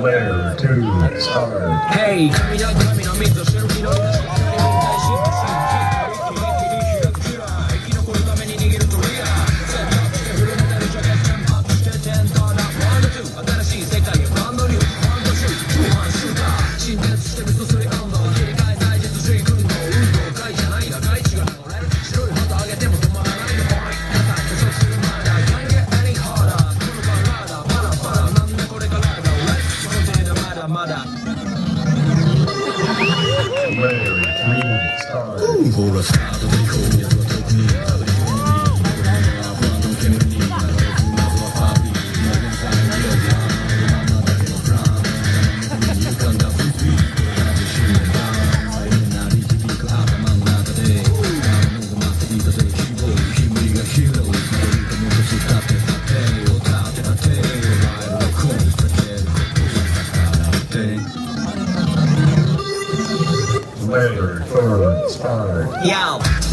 Where two start? Hey! Yo.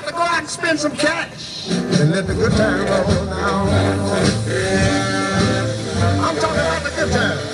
got to go out and spend some cash and let the good time roll down. I'm talking about the good time.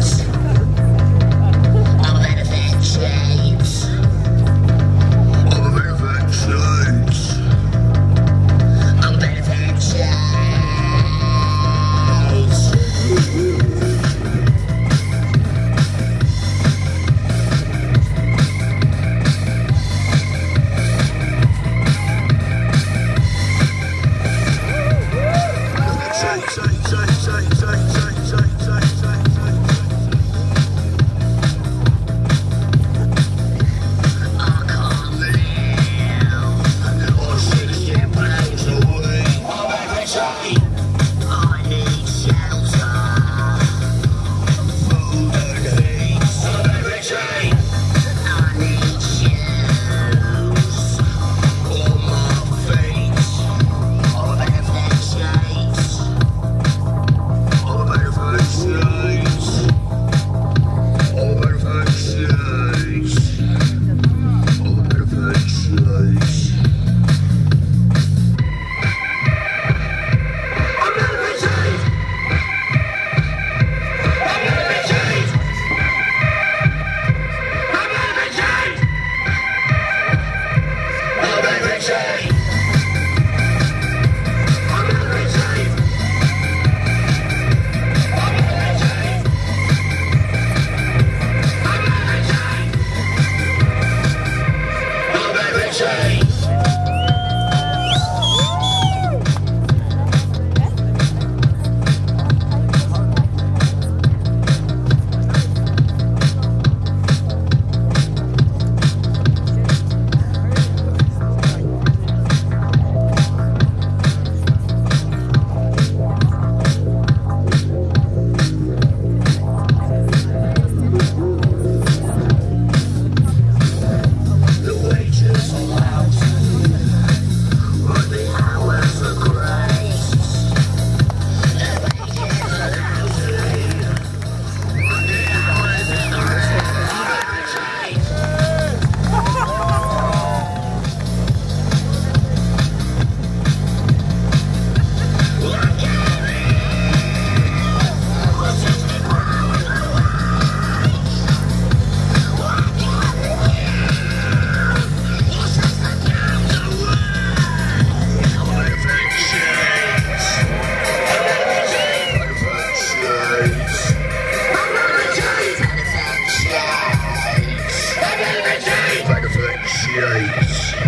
Oh, that adventure. furious.